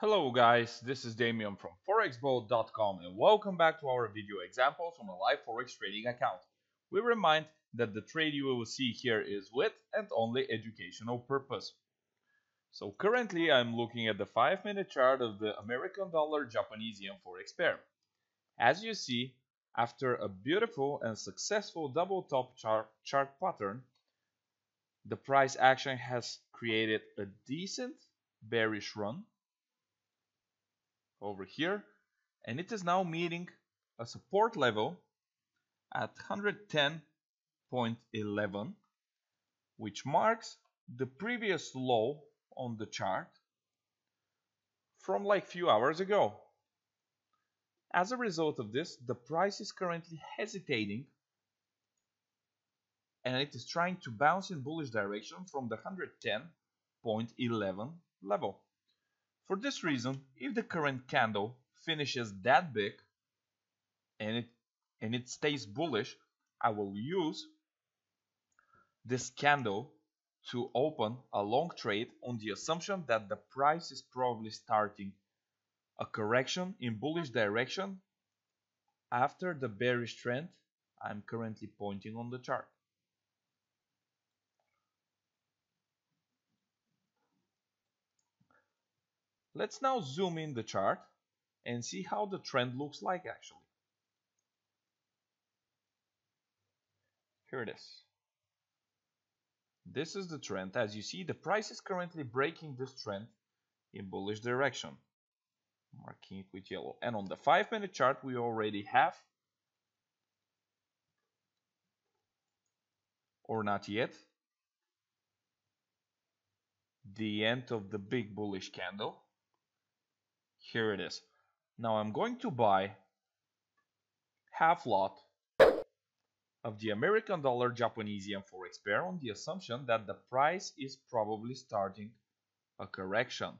Hello guys, this is Damyan from forexboat.com and welcome back to our video examples on a live forex trading account. We remind that the trade you will see here is with and only educational purpose. So currently I'm looking at the 5 minute chart of the American dollar Japanese yen forex pair. As you see, after a beautiful and successful double top chart, chart pattern, the price action has created a decent bearish run over here and it is now meeting a support level at 110.11 which marks the previous low on the chart from like few hours ago. As a result of this, the price is currently hesitating and it is trying to bounce in bullish direction from the 110.11 level. For this reason, if the current candle finishes that big and it and it stays bullish, I will use this candle to open a long trade on the assumption that the price is probably starting a correction in bullish direction after the bearish trend I'm currently pointing on the chart. Let's now zoom in the chart and see how the trend looks like actually. Here it is. This is the trend. As you see, the price is currently breaking this trend in bullish direction. Marking it with yellow. And on the 5 minute chart, we already have, or not yet, the end of the big bullish candle here it is. Now I'm going to buy half lot of the American dollar Japanese yen forex pair on the assumption that the price is probably starting a correction.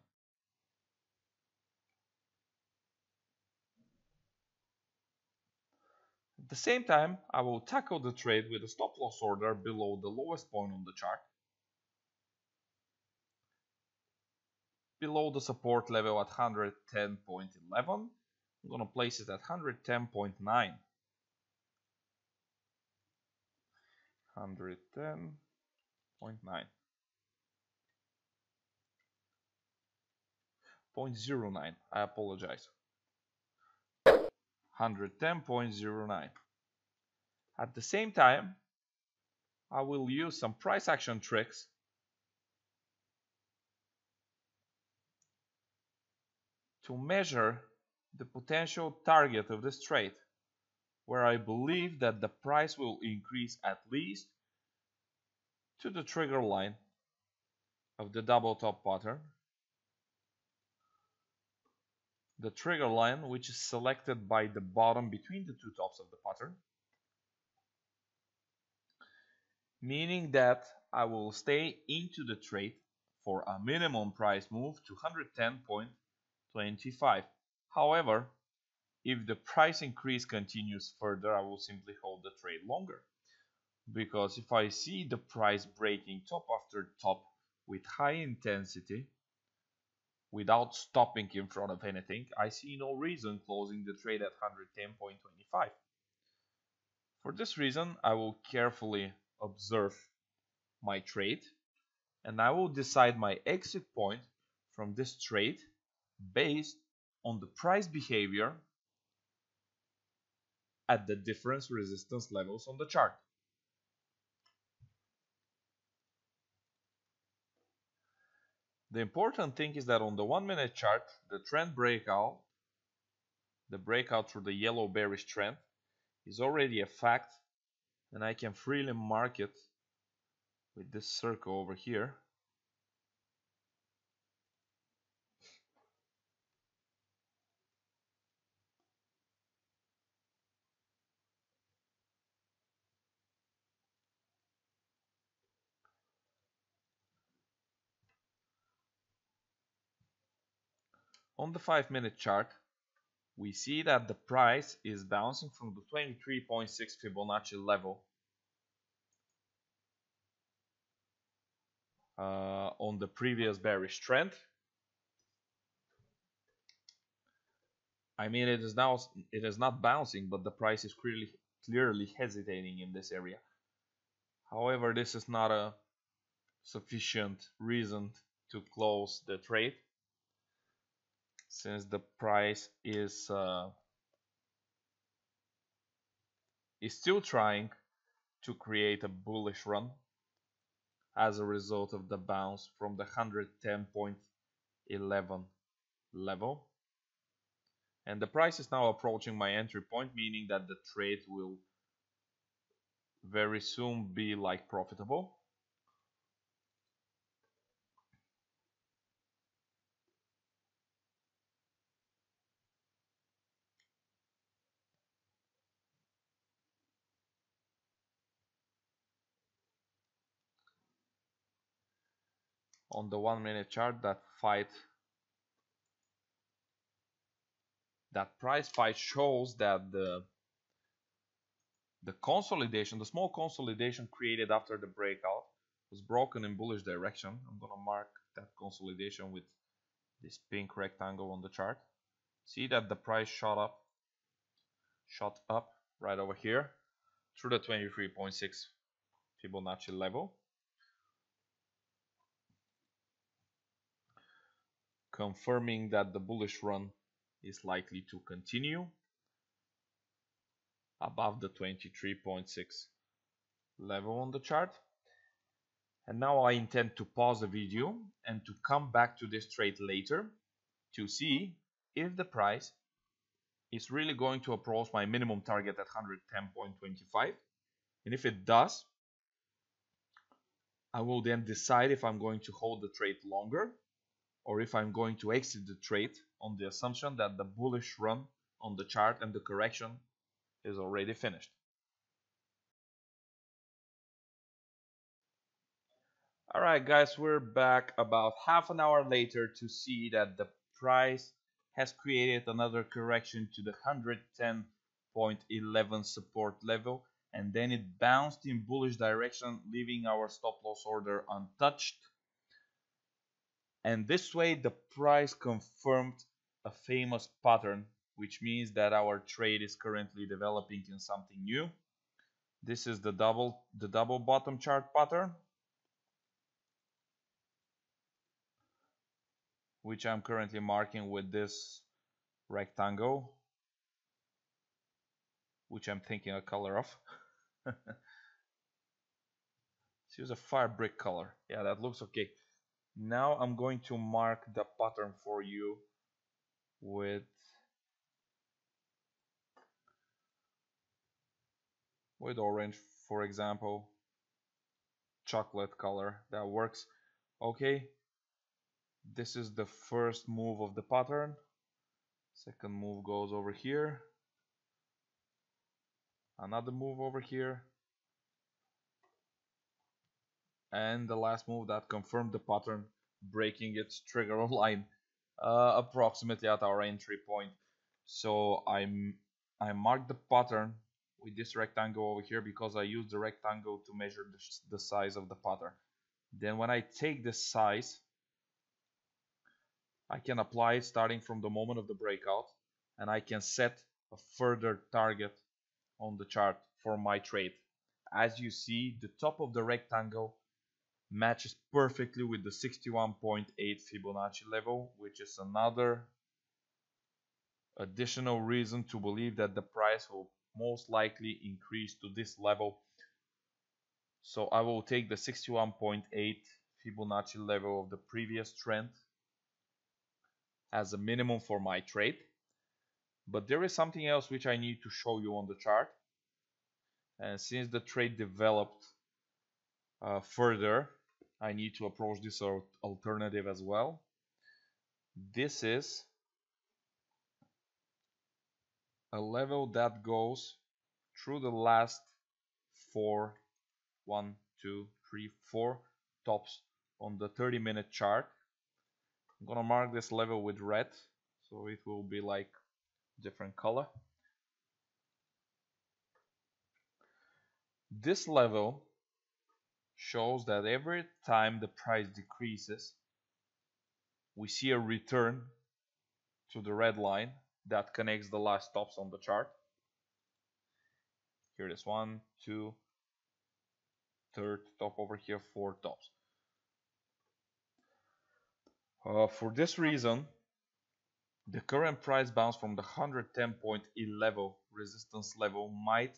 At the same time, I will tackle the trade with a stop loss order below the lowest point on the chart below the support level at 110.11. I'm going to place it at 110.9. 110.09. Point zero nine. I apologize. 110.09. At the same time, I will use some price action tricks to measure the potential target of this trade where I believe that the price will increase at least to the trigger line of the double top pattern. The trigger line which is selected by the bottom between the two tops of the pattern. Meaning that I will stay into the trade for a minimum price move to 110.5 25. However, if the price increase continues further, I will simply hold the trade longer. Because if I see the price breaking top after top with high intensity, without stopping in front of anything, I see no reason closing the trade at 110.25. For this reason, I will carefully observe my trade and I will decide my exit point from this trade based on the price behavior at the difference resistance levels on the chart. The important thing is that on the one minute chart, the trend breakout, the breakout through the yellow bearish trend is already a fact and I can freely mark it with this circle over here On the 5 minute chart, we see that the price is bouncing from the 23.6 Fibonacci level uh, on the previous bearish trend. I mean it is now it is not bouncing but the price is clearly clearly hesitating in this area. However this is not a sufficient reason to close the trade since the price is uh, is still trying to create a bullish run as a result of the bounce from the 110.11 level. And the price is now approaching my entry point meaning that the trade will very soon be like profitable on the one minute chart that fight that price fight shows that the the consolidation the small consolidation created after the breakout was broken in bullish direction. I'm gonna mark that consolidation with this pink rectangle on the chart. See that the price shot up shot up right over here through the 23.6 Fibonacci level confirming that the bullish run is likely to continue above the 23.6 level on the chart. And now I intend to pause the video and to come back to this trade later to see if the price is really going to approach my minimum target at 110.25 and if it does I will then decide if I'm going to hold the trade longer or if I'm going to exit the trade on the assumption that the bullish run on the chart and the correction is already finished. Alright guys, we're back about half an hour later to see that the price has created another correction to the 110.11 support level and then it bounced in bullish direction leaving our stop loss order untouched and this way the price confirmed a famous pattern which means that our trade is currently developing in something new. This is the double the double bottom chart pattern which I'm currently marking with this rectangle which I'm thinking a color of. Let's use a fire brick color. Yeah that looks okay now I'm going to mark the pattern for you with with orange for example chocolate color. That works. Okay. This is the first move of the pattern. Second move goes over here. Another move over here and the last move that confirmed the pattern breaking its trigger line uh, approximately at our entry point. So I'm I marked the pattern with this rectangle over here because I use the rectangle to measure the, the size of the pattern. Then when I take this size I can apply it starting from the moment of the breakout and I can set a further target on the chart for my trade. As you see the top of the rectangle matches perfectly with the 61.8 Fibonacci level, which is another additional reason to believe that the price will most likely increase to this level. So I will take the 61.8 Fibonacci level of the previous trend as a minimum for my trade. But there is something else which I need to show you on the chart. And since the trade developed uh, further, I need to approach this alternative as well. This is a level that goes through the last four, one, two, three, four tops on the 30 minute chart. I'm gonna mark this level with red so it will be like different color. This level shows that every time the price decreases, we see a return to the red line that connects the last tops on the chart. Here it is one, two, third top over here, four tops. Uh, for this reason, the current price bounce from the 110.11 level resistance level might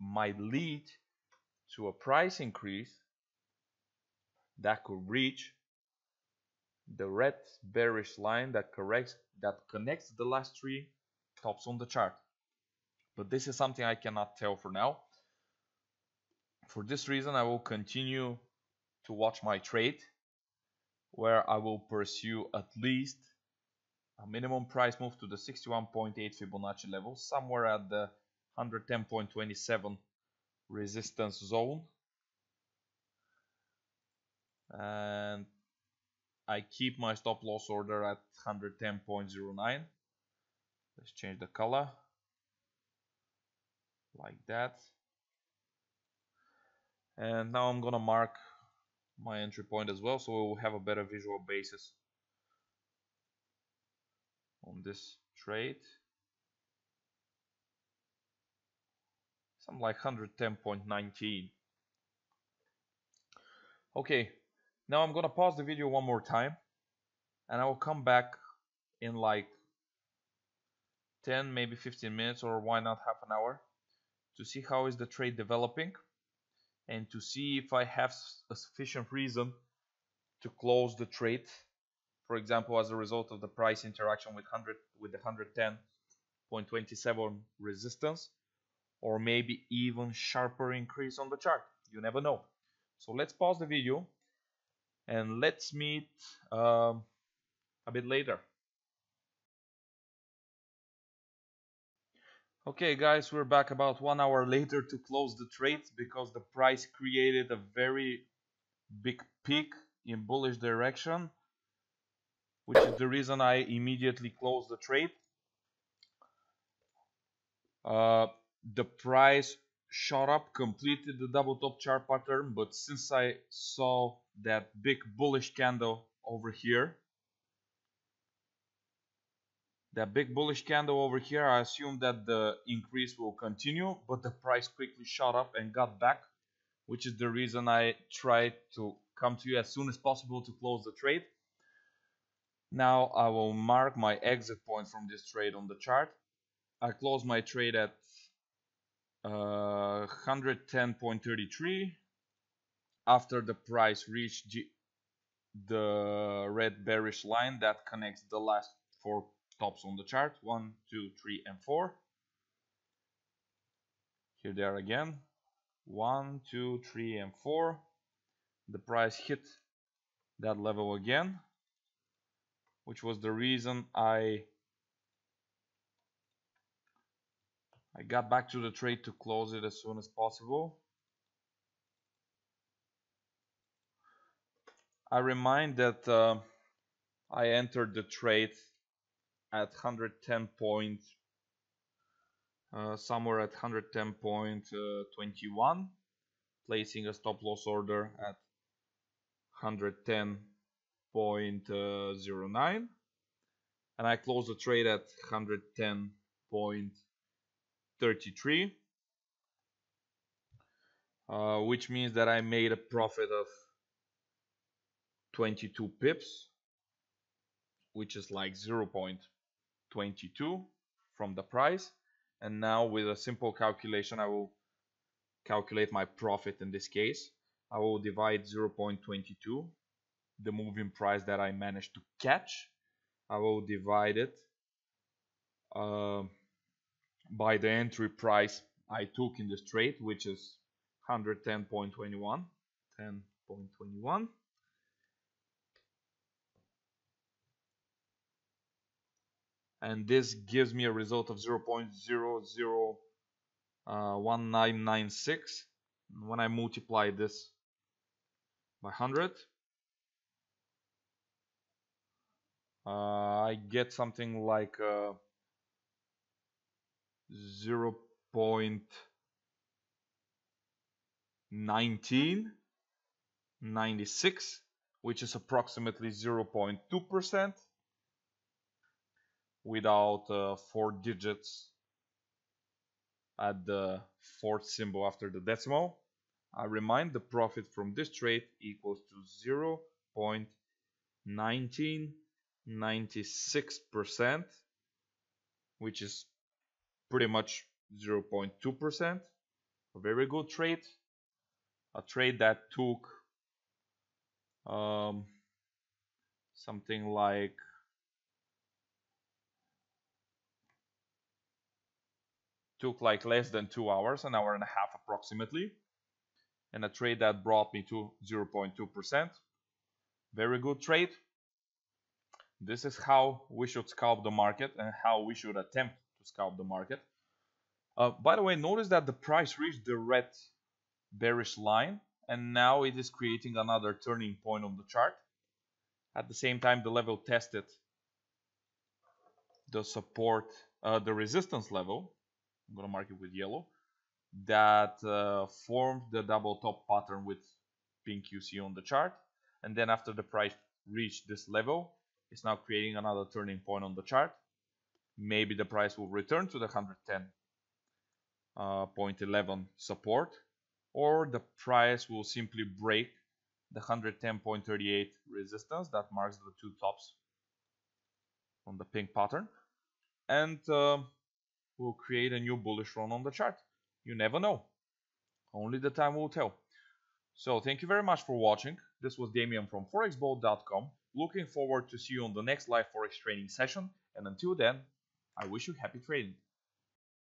might lead to a price increase that could reach the red bearish line that corrects that connects the last three tops on the chart. But this is something I cannot tell for now. For this reason I will continue to watch my trade where I will pursue at least a minimum price move to the 61.8 Fibonacci level somewhere at the 110.27 resistance zone. And I keep my stop loss order at 110.09 let's change the color. Like that. And now I'm gonna mark my entry point as well so we will have a better visual basis on this trade something like 110.19 okay now I'm gonna pause the video one more time and I will come back in like 10 maybe 15 minutes or why not half an hour to see how is the trade developing and to see if I have a sufficient reason to close the trade. For example as a result of the price interaction with 100 with the 110.27 resistance or maybe even sharper increase on the chart. You never know. So let's pause the video and let's meet um, a bit later. Okay guys we're back about one hour later to close the trade because the price created a very big peak in bullish direction which is the reason I immediately closed the trade. Uh, the price shot up, completed the double top chart pattern, but since I saw that big bullish candle over here, that big bullish candle over here, I assume that the increase will continue, but the price quickly shot up and got back, which is the reason I tried to come to you as soon as possible to close the trade. Now I will mark my exit point from this trade on the chart. I close my trade at uh, 110.33 after the price reached the red bearish line that connects the last four tops on the chart one two three and four. Here they are again one two three and four. The price hit that level again which was the reason I I got back to the trade to close it as soon as possible. I remind that uh, I entered the trade at 110 point uh, somewhere at 110.21 placing a stop loss order at 110.09 and I closed the trade at 110.33 uh, which means that I made a profit of 22 pips which is like 0.22 from the price. And now with a simple calculation I will calculate my profit in this case. I will divide 0.22 the moving price that I managed to catch. I will divide it uh, by the entry price I took in this trade which is 110.21 10.21 and this gives me a result of 0.001996 uh, when I multiply this by 100 uh, I get something like uh, 0 0.1996 which is approximately 0.2 percent without uh, four digits at the fourth symbol after the decimal. I remind the profit from this trade equals to 0.1996% which is pretty much 0.2% a very good trade. A trade that took um, something like took like less than two hours an hour and a half approximately. And a trade that brought me to 0.2% very good trade. This is how we should scalp the market and how we should attempt to scalp the market. Uh, by the way notice that the price reached the red bearish line and now it is creating another turning point on the chart. At the same time the level tested the support uh, the resistance level I'm gonna mark it with yellow that uh, formed the double top pattern with pink you see on the chart. And then after the price reached this level it's now creating another turning point on the chart maybe the price will return to the 110.11 uh, support or the price will simply break the 110.38 resistance that marks the two tops on the pink pattern and uh, will create a new bullish run on the chart. You never know. Only the time will tell. So thank you very much for watching. This was Damyan from forexboat.com looking forward to see you on the next live forex training session and until then I wish you happy trading